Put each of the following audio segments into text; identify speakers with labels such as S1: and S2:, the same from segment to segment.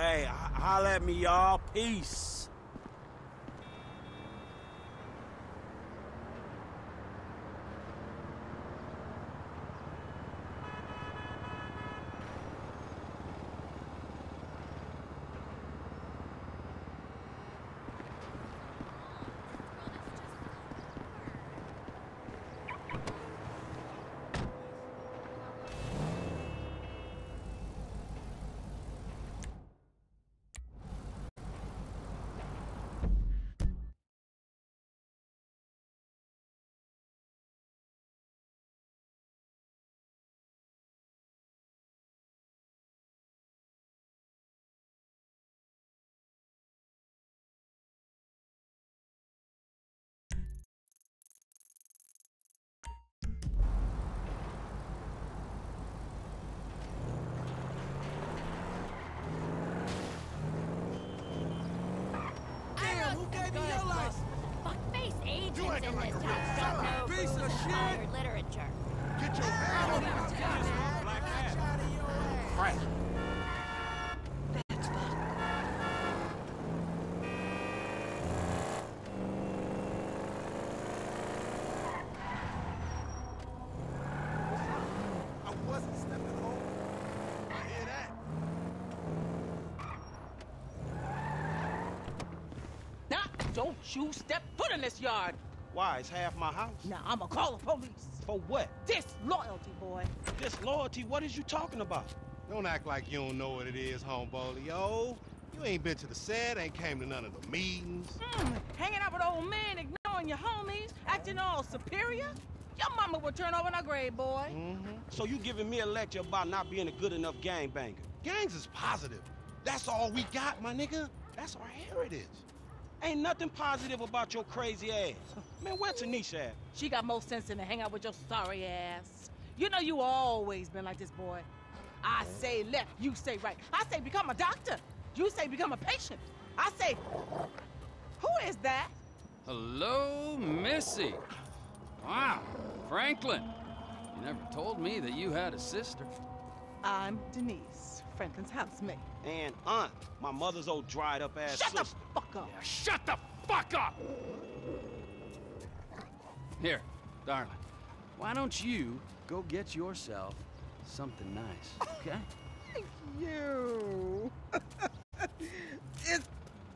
S1: Hey, holler at me, y'all. Peace.
S2: Shit.
S3: literature.
S2: Get your hands my out hear that.
S4: Now, don't you step foot in this yard.
S1: Why? It's half my house.
S4: Now, I'ma call the police.
S1: For what?
S4: Disloyalty, boy.
S1: Disloyalty? What is you talking about?
S5: Don't act like you don't know what it is, homeboy. Yo, you ain't been to the set, ain't came to none of the meetings.
S4: Mm, hanging out with old men, ignoring your homies, acting all superior? Your mama would turn over in her grave, boy.
S5: Mm-hmm.
S1: So you giving me a lecture about not being a good enough gangbanger?
S5: Gangs is positive. That's all we got, my nigga. That's our heritage.
S1: Ain't nothing positive about your crazy ass. Man, where Tanisha at?
S4: She got more sense than to hang out with your sorry ass. You know you always been like this, boy. I say left, you say right. I say become a doctor. You say become a patient. I say, who is that?
S6: Hello, Missy. Wow, Franklin. You never told me that you had a sister.
S4: I'm Denise, Franklin's housemate.
S1: And Aunt, my mother's old dried up ass
S4: Shut the fuck up.
S6: Yeah, shut the fuck up! Here, darling, why don't you go get yourself something nice, okay?
S4: Thank you. is,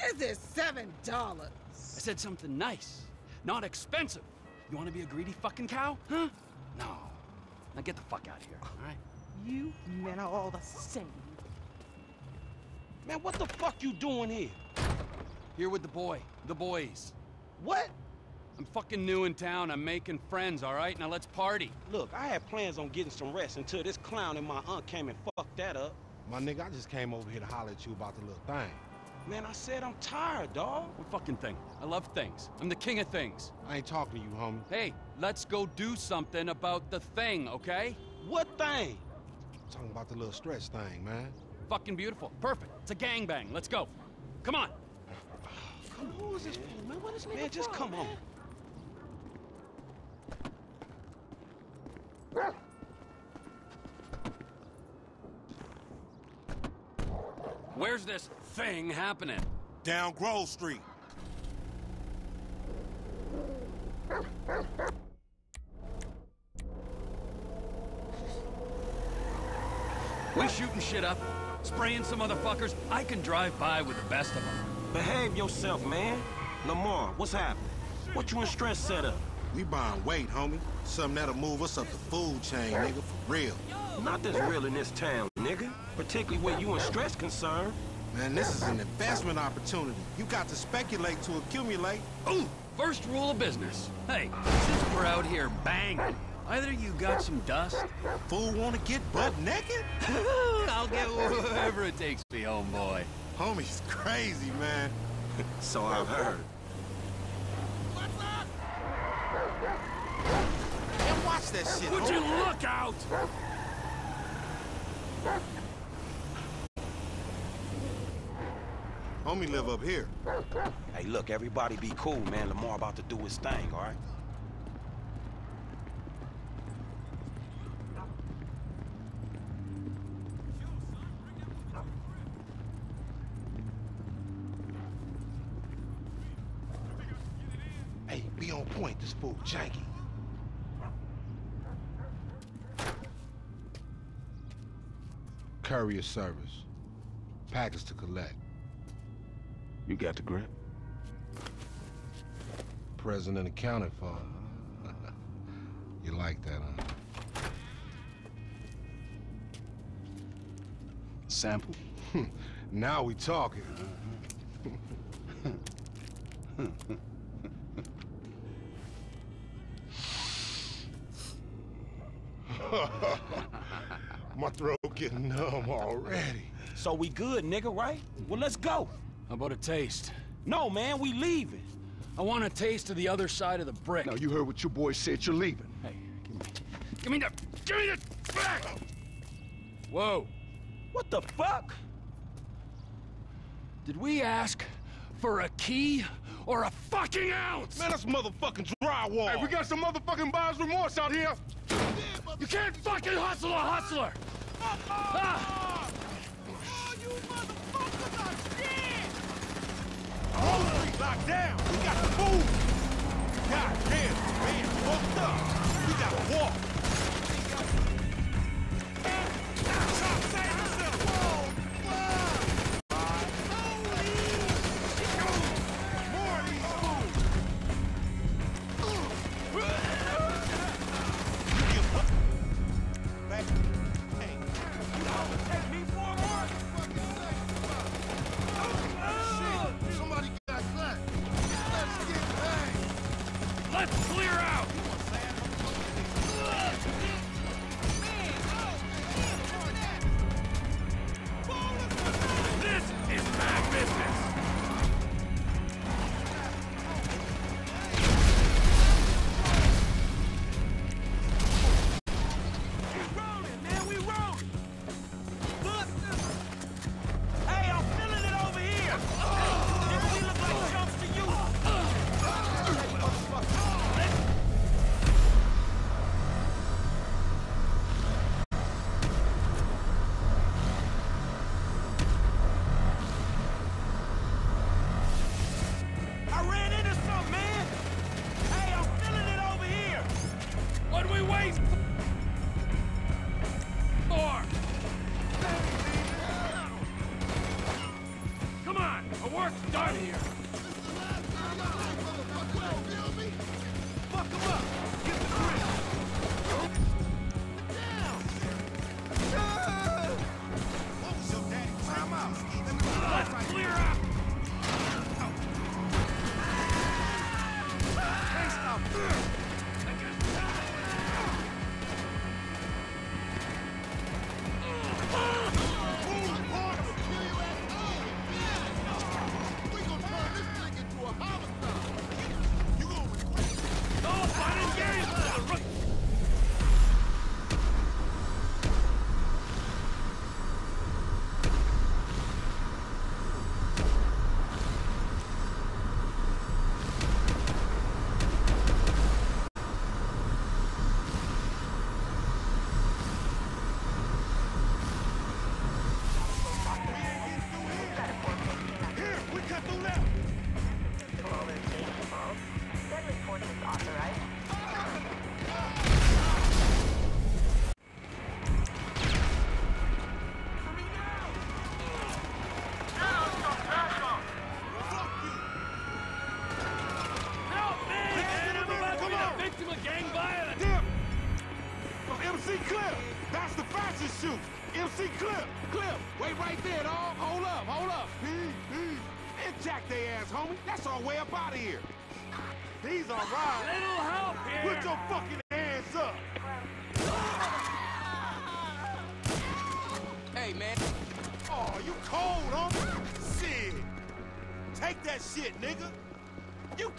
S4: is it seven dollars?
S6: I said something nice, not expensive. You want to be a greedy fucking cow, huh? No. Now get the fuck out of here, all right?
S4: You men are all the same.
S1: Man, what the fuck you doing here?
S6: Here with the boy, the boys.
S1: What?
S6: I'm fucking new in town. I'm making friends, all right? Now let's party.
S1: Look, I had plans on getting some rest until this clown and my aunt came and fucked that up.
S5: My nigga, I just came over here to holler at you about the little thing.
S1: Man, I said I'm tired, dawg.
S6: What fucking thing? I love things. I'm the king of things.
S5: I ain't talking to you, homie.
S6: Hey, let's go do something about the thing, okay?
S1: What thing?
S5: I'm talking about the little stretch thing, man.
S6: Fucking beautiful. Perfect. It's a gangbang. Let's go. Come on.
S1: Come on, who is this fool, man? What is man? Just come on.
S6: Where's this thing happening?
S2: Down Grove Street.
S6: We shooting shit up, spraying some motherfuckers. I can drive by with the best of them.
S1: Behave yourself, man. Lamar, what's happening? What you in Stretch set up?
S5: We buying weight, homie. Something that'll move us up the food chain, nigga, for real.
S1: Not this real in this town, nigga. Particularly where you in Stretch concerned.
S5: Man, this is an investment opportunity. You got to speculate to accumulate.
S6: Ooh, first rule of business. Hey, since we're out here banging, either you got some dust,
S5: Fool wanna get butt naked?
S6: I'll get wherever it takes me, homeboy.
S5: Homie's crazy, man.
S1: So I've heard.
S5: And watch that shit,
S6: Would
S5: homie.
S6: you look out?
S5: Homie live up here.
S1: Hey, look, everybody be cool, man. Lamar about to do his thing, all right?
S5: think this fool janky. Courier service. Package to collect.
S1: You got the grip?
S5: Present and accounted for. you like that, huh?
S6: Sample? Hmm.
S5: Now we talking. My throat getting numb already.
S1: So we good, nigga, right? Well, let's go.
S6: How about a taste?
S1: No, man, we leaving.
S6: I want a taste of the other side of the brick.
S3: Now, you heard what your boy said. You're leaving.
S6: Hey, give me... Give me the... Give me the... Back! Whoa.
S1: What the fuck?
S6: Did we ask for a key or a fucking ounce?
S5: Man, that's motherfucking drywall.
S3: Hey, we got some motherfucking buyer's remorse out here.
S6: You can't fucking hustle a hustler! Ah!
S5: Hold locked down. We got to move. God damn, man, fucked up. We gotta walk.
S2: Let's
S6: clear out!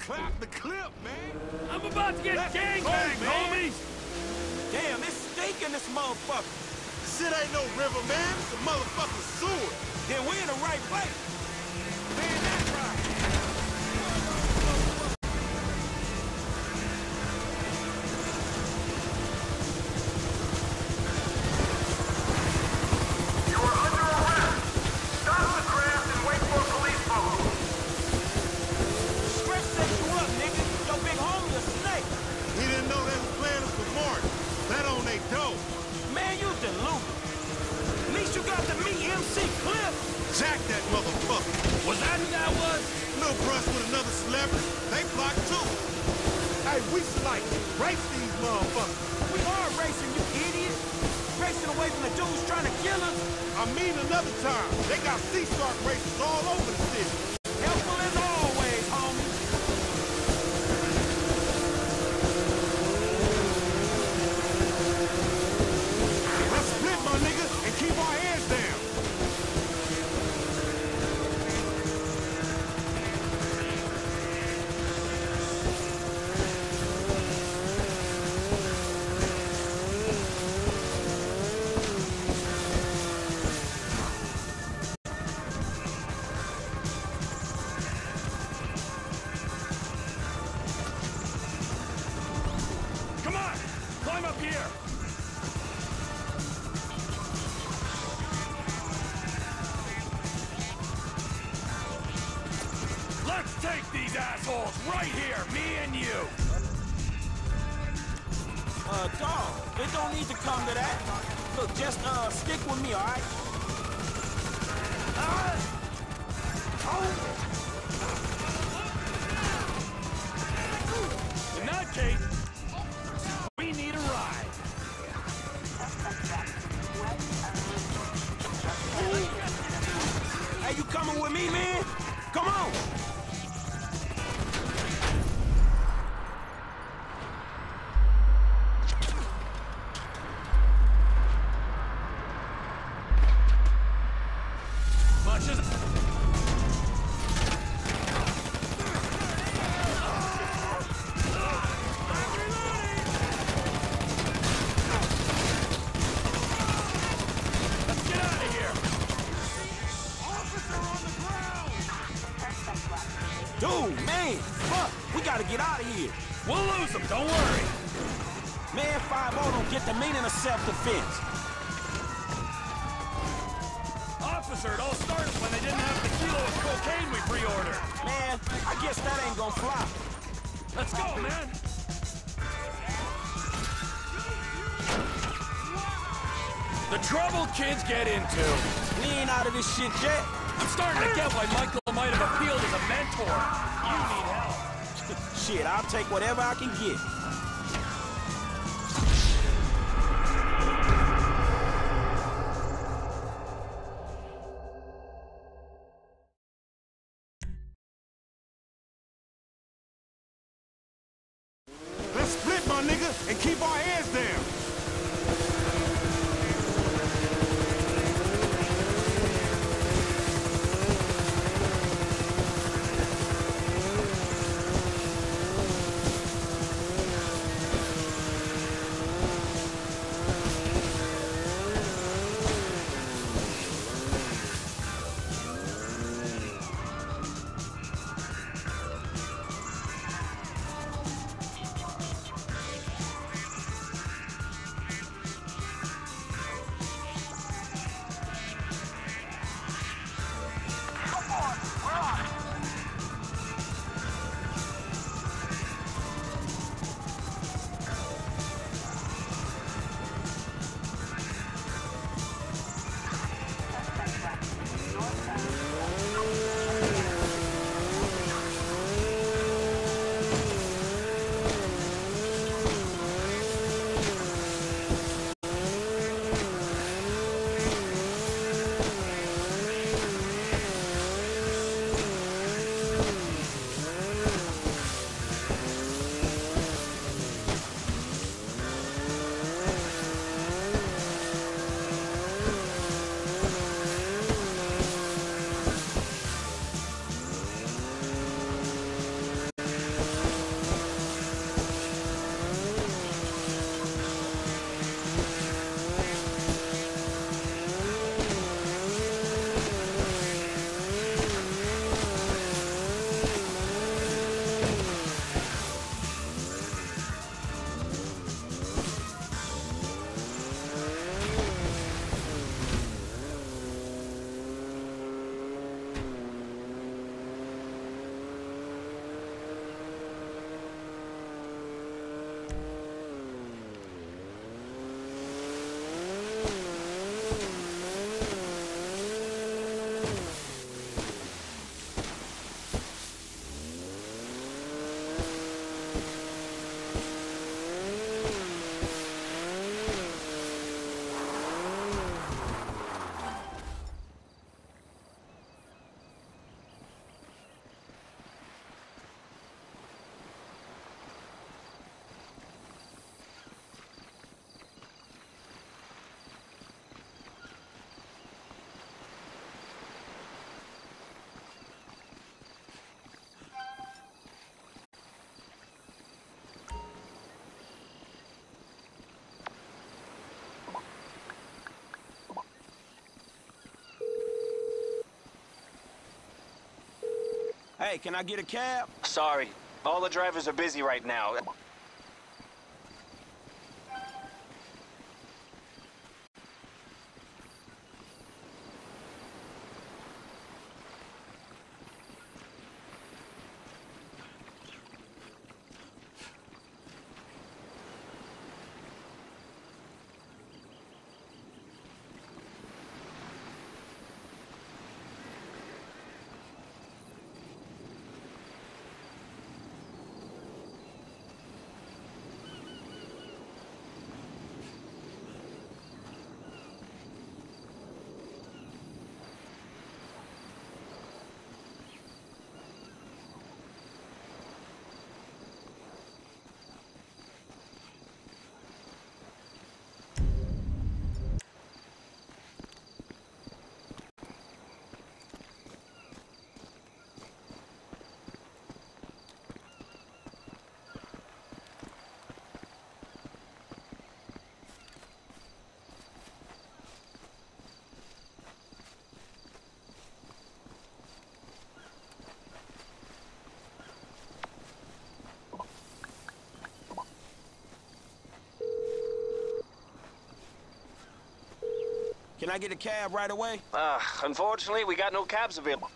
S5: Clap the clip, man.
S6: I'm about to get gangbanged, homies!
S1: Damn, it's steak in this motherfucker.
S5: Shit ain't no river, man. It's a motherfucking sewer.
S1: Then we're in the right place. no brunch with another celebrity. They blocked too.
S5: Hey, we like race these motherfuckers.
S1: We are racing, you idiot. Racing away from the dudes trying to kill us.
S5: I mean another time. They got sea shark races all over the city.
S1: Dude, man, fuck, we gotta get out of here.
S6: We'll lose them, don't worry!
S1: Man, 5 don't get the meaning of self-defense.
S6: Kids get into.
S1: We ain't out of this shit yet.
S6: I'm starting to get why Michael might have appealed as a mentor. You need help.
S1: Shit, I'll take whatever I can get. Hey, can I get a cab?
S7: Sorry, all the drivers are busy right now.
S1: Can I get a cab right away?
S7: Uh, unfortunately, we got no cabs available.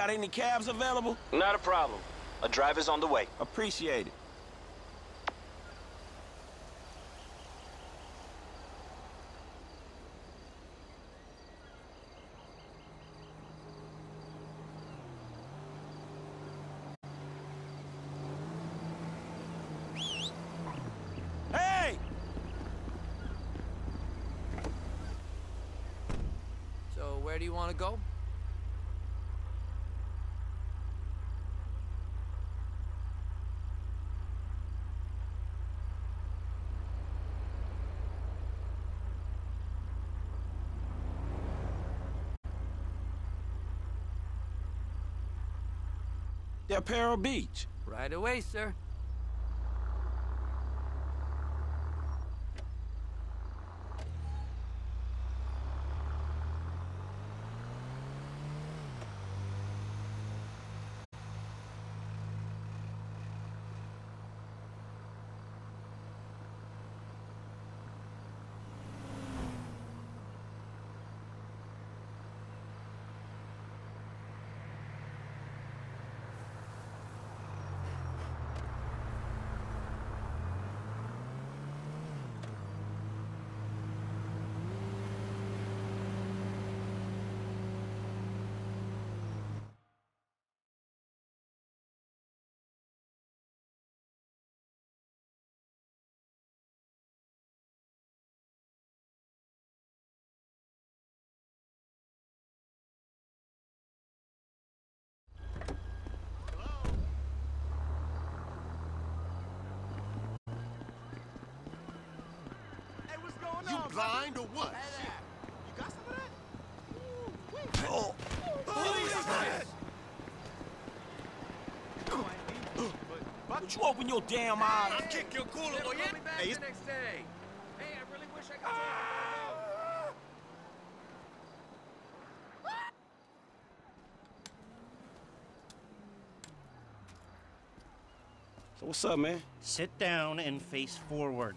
S1: Got any cabs available?
S7: Not a problem. A driver's on the way.
S1: Appreciate it. Hey!
S8: So where do you want to go?
S1: Del Perro Beach.
S8: Right away, sir.
S2: Hey, what's going you on? You blind or what? Hey there. You got some of that? Ooh, wait. Oh.
S1: Would oh, you open your damn eyes?
S2: I'll kick your cooler, boy.
S8: Hey, the next day. Hey, I really wish I could take
S1: So what's up, man?
S9: Sit down and face forward.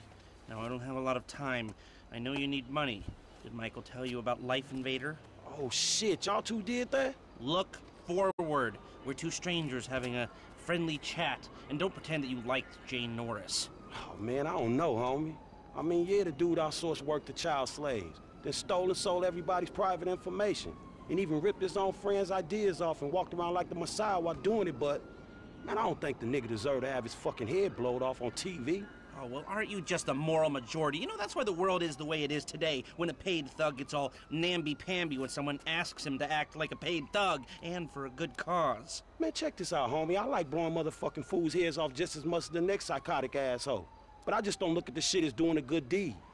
S9: Now, I don't have a lot of time. I know you need money. Did Michael tell you about Life Invader?
S1: Oh, shit. Y'all two did that?
S9: Look forward. We're two strangers having a friendly chat, and don't pretend that you liked Jay Norris.
S1: Oh, man, I don't know, homie. I mean, yeah, the dude outsourced work to child slaves, then stole and sold everybody's private information, and even ripped his own friends' ideas off and walked around like the Messiah while doing it, but, man, I don't think the nigga deserved to have his fucking head blowed off on TV.
S9: Oh, well, aren't you just a moral majority? You know, that's why the world is the way it is today, when a paid thug gets all namby-pamby when someone asks him to act like a paid thug, and for a good cause.
S10: Man, check this out, homie. I like blowing motherfucking fools' heads off just as much as the next psychotic asshole. But I just don't look at the shit as doing a good deed.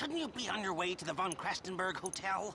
S9: Shouldn't you be on your way to the Von Crastenburg Hotel?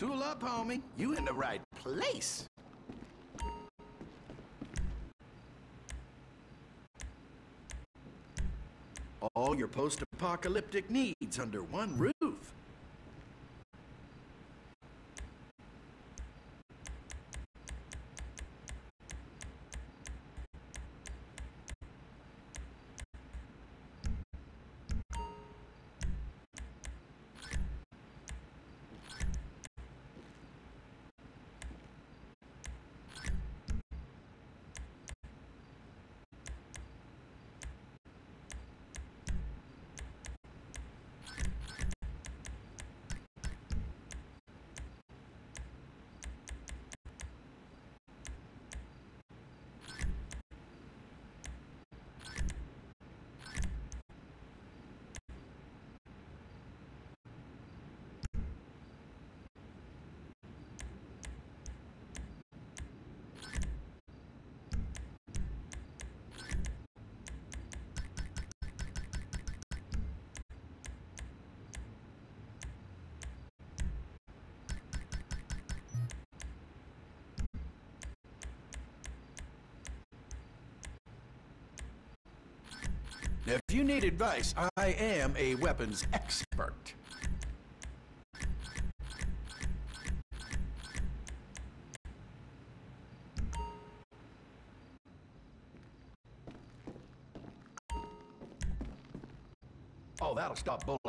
S11: Tool up, homie. You in the right place. All your post-apocalyptic needs under one roof. If you need advice, I am a weapons expert. Oh, that'll stop bullet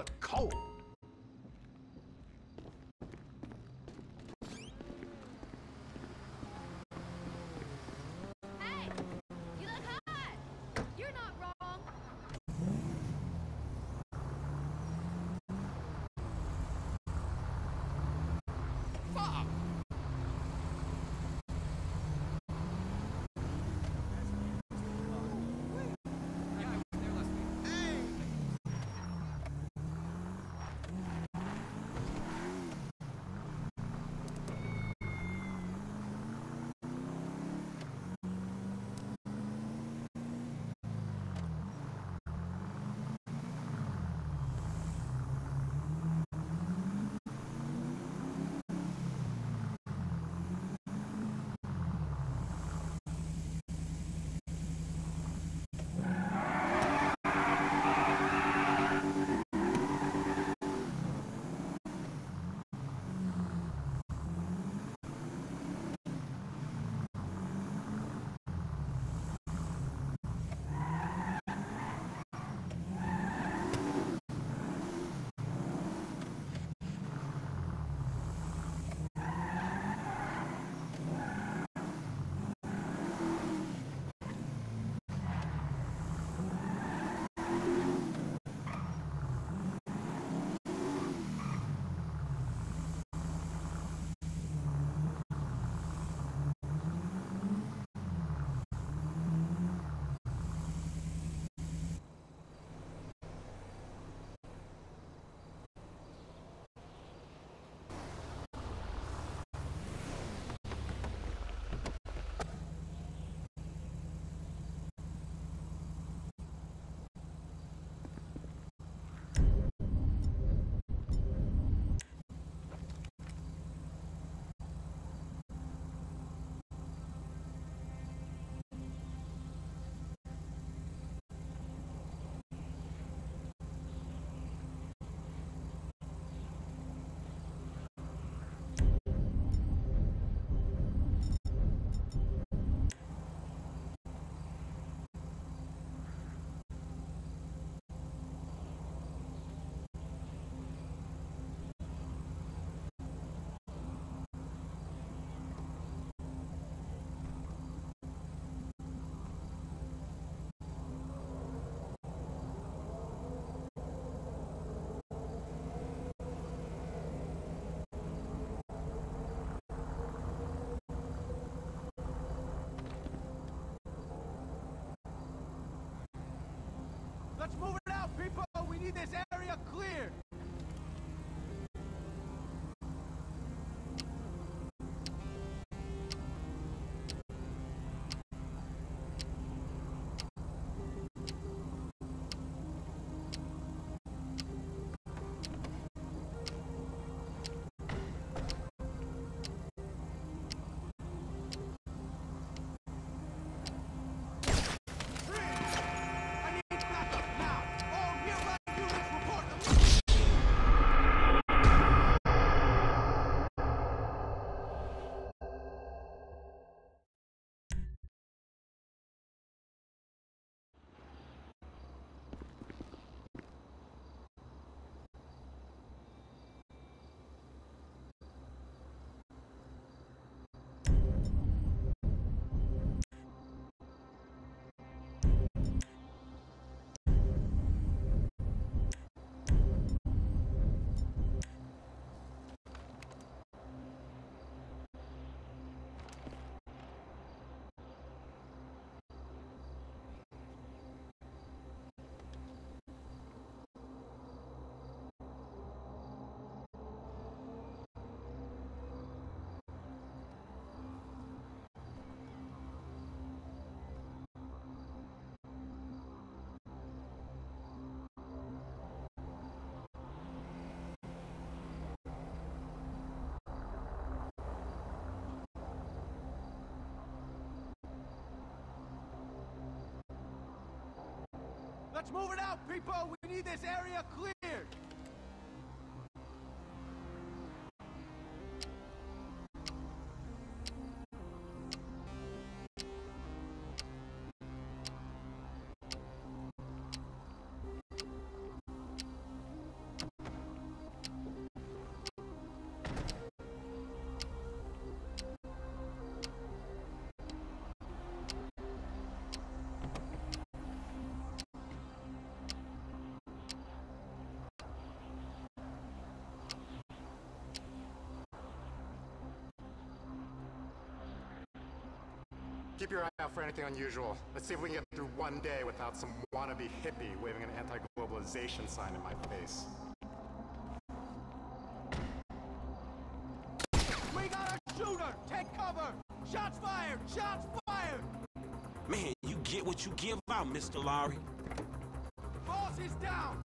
S12: this area cleared! Let's move it out, people! We need this area cleared!
S13: Keep your eye out for anything unusual. Let's see if we can get through one day without some wannabe hippie waving an anti-globalization sign in my face.
S12: We got a shooter! Take cover! Shots fired! Shots fired!
S1: Man, you get what you give out, Mr. Lowry.
S12: Boss is down!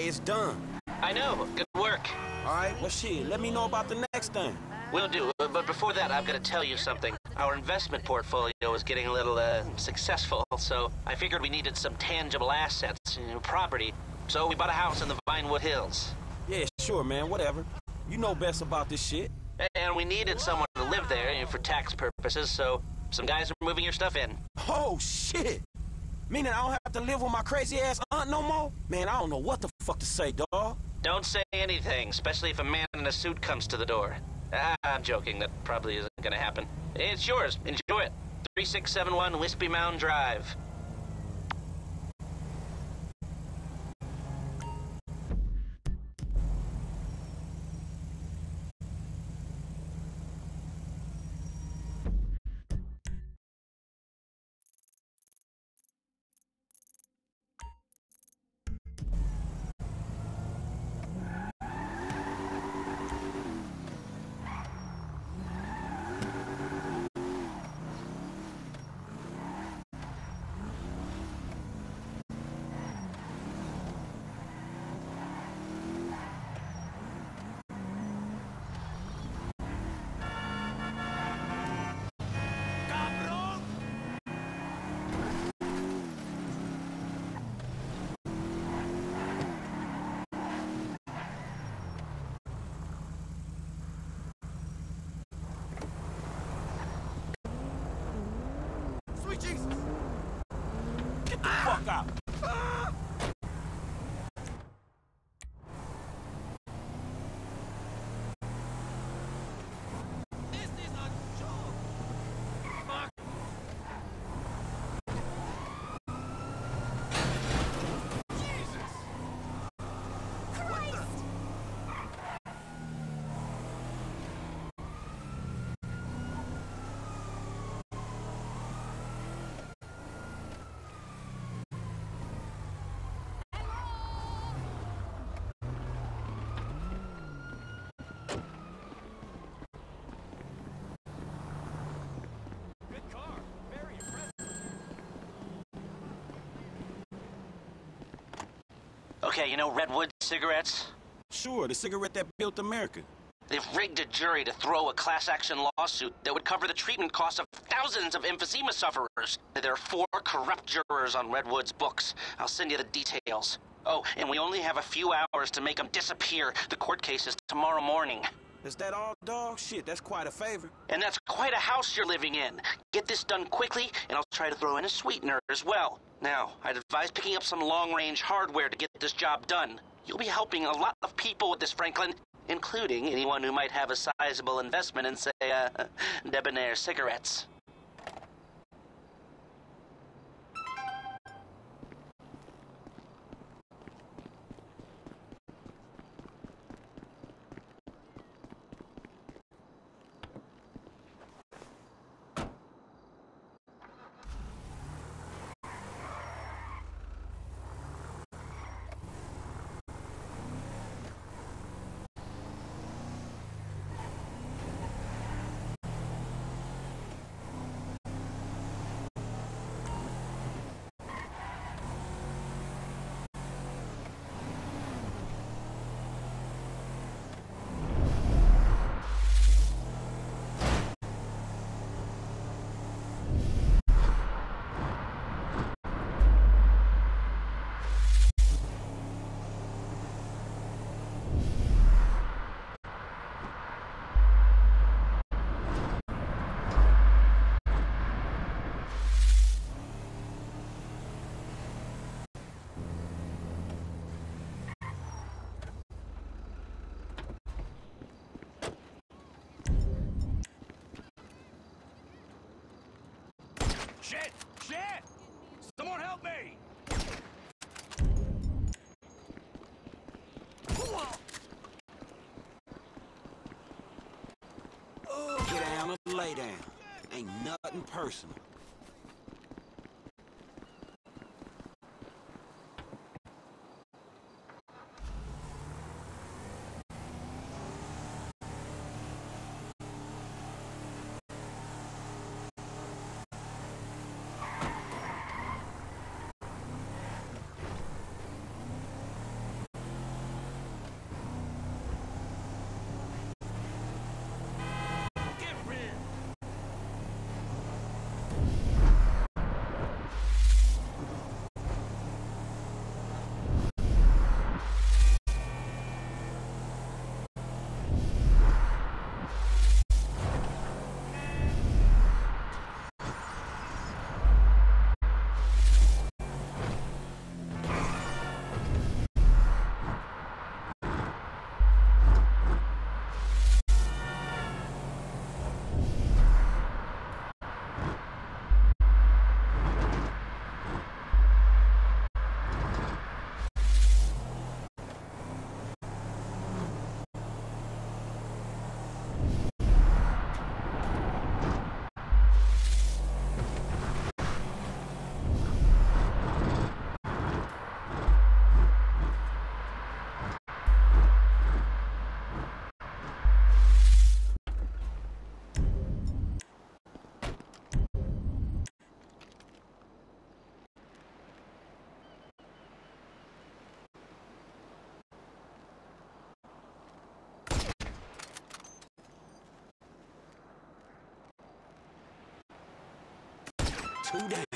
S1: Hey, it's done.
S9: I know. Good work.
S1: All right, well, shit, let me know about the next thing.
S9: Will do, uh, but before that, I've got to tell you something. Our investment portfolio is getting a little, uh, successful, so I figured we needed some tangible assets, you know, property. So we bought a house in the Vinewood Hills.
S1: Yeah, sure, man, whatever. You know best about this shit.
S9: And we needed someone to live there you know, for tax purposes, so some guys are moving your stuff in.
S1: Oh, shit! Meaning I don't have to live with my crazy ass aunt no more? Man, I don't know what the fuck to say, dawg.
S9: Don't say anything, especially if a man in a suit comes to the door. Ah, I'm joking. That probably isn't gonna happen. It's yours. Enjoy it. 3671 Whispymound Drive. Okay, you know Redwood cigarettes?
S1: Sure, the cigarette that built America.
S9: They've rigged a jury to throw a class action lawsuit that would cover the treatment costs of thousands of emphysema sufferers. There are four corrupt jurors on Redwood's books. I'll send you the details. Oh, and we only have a few hours to make them disappear. The court case is tomorrow morning.
S1: Is that all, dog? Shit, that's quite a favor.
S9: And that's quite a house you're living in. Get this done quickly, and I'll try to throw in a sweetener as well. Now, I'd advise picking up some long-range hardware to get this job done. You'll be helping a lot of people with this, Franklin, including anyone who might have a sizable investment in, say, uh, Debonaire cigarettes.
S6: Shit! Shit! Someone help me!
S1: Get down or lay down. Ain't nothing personal. Two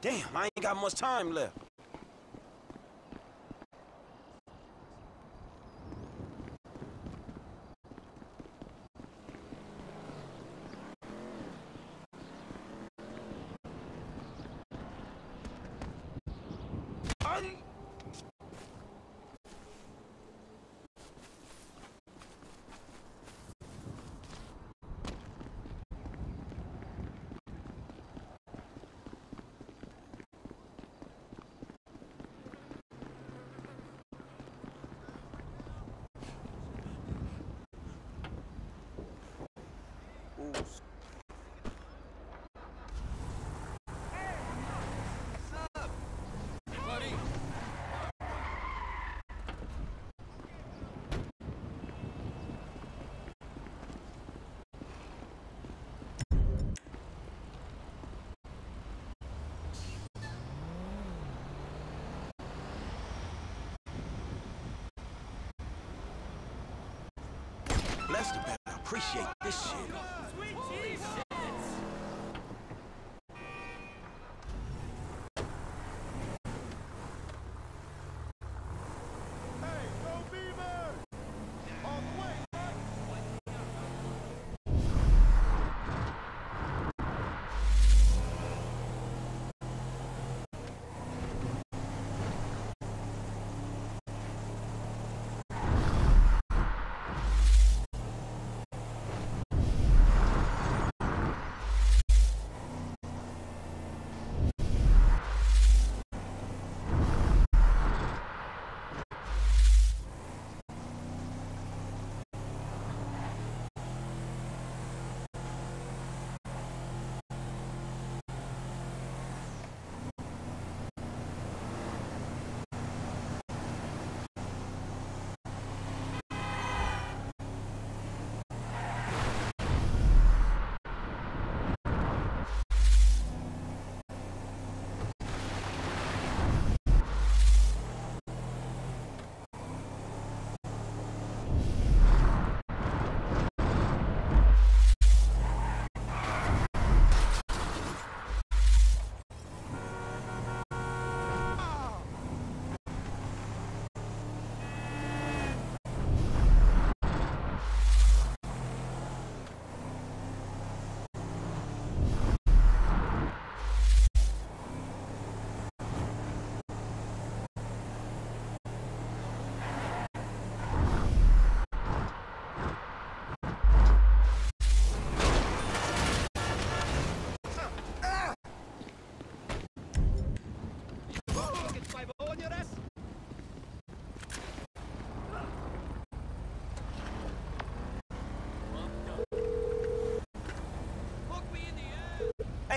S1: Damn, I ain't got much time left. Appreciate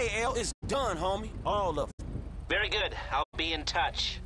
S1: Hey, is done, homie. All of it.
S9: Very good. I'll be in touch.